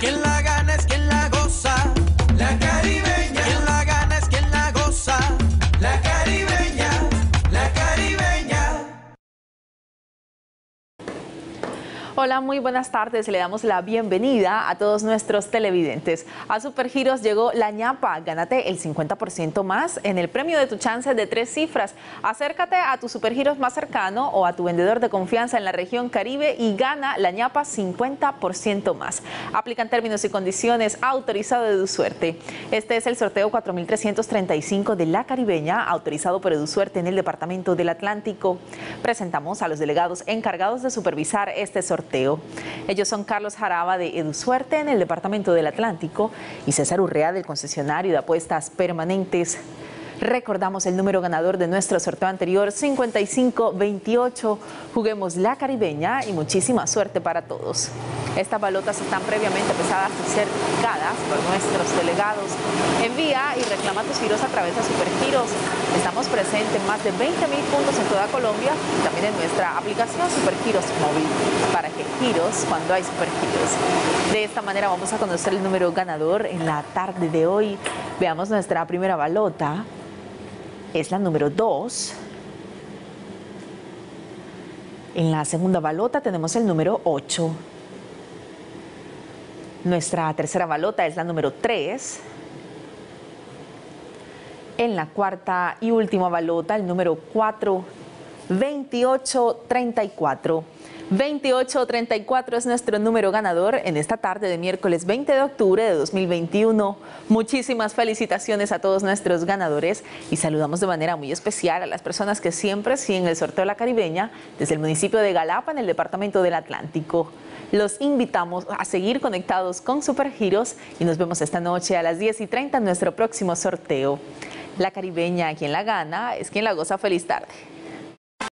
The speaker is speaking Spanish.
Quien la Hola, muy buenas tardes. Le damos la bienvenida a todos nuestros televidentes. A Supergiros llegó la ñapa. Gánate el 50% más en el premio de tu chance de tres cifras. Acércate a tu Supergiros más cercano o a tu vendedor de confianza en la región Caribe y gana la ñapa 50% más. Aplican términos y condiciones autorizado de Suerte. Este es el sorteo 4335 de la Caribeña, autorizado por EduSuerte en el Departamento del Atlántico. Presentamos a los delegados encargados de supervisar este sorteo. Ellos son Carlos Jaraba de EduSuerte en el Departamento del Atlántico y César Urrea del concesionario de apuestas permanentes. Recordamos el número ganador de nuestro sorteo anterior, 5528. Juguemos la caribeña y muchísima suerte para todos. Estas balotas están previamente pesadas y certificadas por nuestros delegados. Envía y reclama tus giros a través de Supergiros. Estamos presentes en más de 20 mil puntos en toda Colombia y también en nuestra aplicación Supergiros Móvil. Para que giros cuando hay Supergiros. De esta manera vamos a conocer el número ganador en la tarde de hoy. Veamos nuestra primera balota es la número 2. En la segunda balota tenemos el número 8. Nuestra tercera balota es la número 3. En la cuarta y última balota, el número 4, 2834. 2834 es nuestro número ganador en esta tarde de miércoles 20 de octubre de 2021. Muchísimas felicitaciones a todos nuestros ganadores y saludamos de manera muy especial a las personas que siempre siguen el sorteo la caribeña desde el municipio de Galapa en el departamento del Atlántico. Los invitamos a seguir conectados con Supergiros y nos vemos esta noche a las 10 y 30 en nuestro próximo sorteo. La caribeña, quien la gana, es quien la goza. Feliz tarde.